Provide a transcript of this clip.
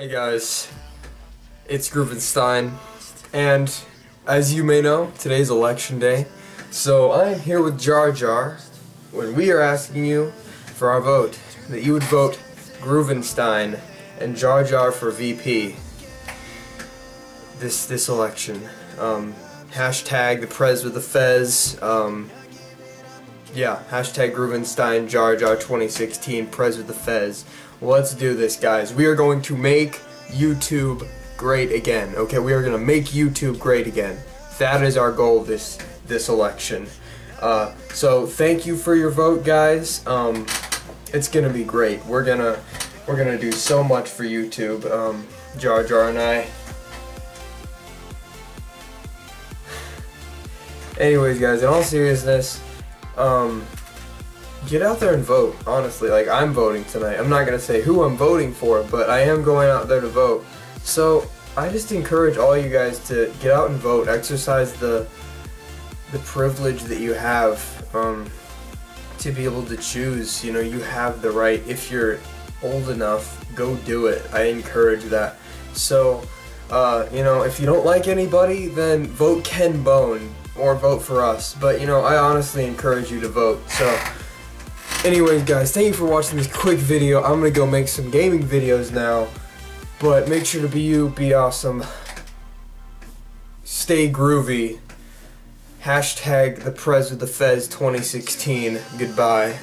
Hey guys, it's Groovenstein, and as you may know, today's election day, so I am here with Jar Jar when we are asking you for our vote, that you would vote Groovenstein and Jar Jar for VP this this election. Um, hashtag the Prez with the Fez, um, yeah, hashtag Groovenstein Jar Jar 2016 Prez with the Fez. Let's do this, guys. We are going to make YouTube great again. Okay, we are going to make YouTube great again. That is our goal this this election. Uh, so thank you for your vote, guys. Um, it's gonna be great. We're gonna we're gonna do so much for YouTube. Um, Jar Jar and I. Anyways, guys, in all seriousness, um, get out there and vote. Honestly, like I'm voting tonight. I'm not gonna say who I'm voting for, but I am going out there to vote. So I just encourage all you guys to get out and vote. Exercise the the privilege that you have um, to be able to choose. You know, you have the right. If you're old enough, go do it. I encourage that. So, uh, you know, if you don't like anybody, then vote Ken Bone or vote for us. But you know, I honestly encourage you to vote. So. Anyways, guys, thank you for watching this quick video. I'm gonna go make some gaming videos now. But make sure to be you, be awesome. Stay groovy. Hashtag the Prez with the Fez 2016. Goodbye.